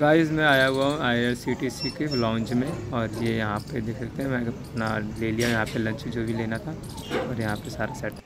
guys मैं आया हुआ हूँ आई सी टी सी के लॉन्च में और ये यहाँ पे देख सकते हैं, मैं अपना ले लिया, यहाँ पे लंच जो भी लेना था और यहाँ पे सारा सेट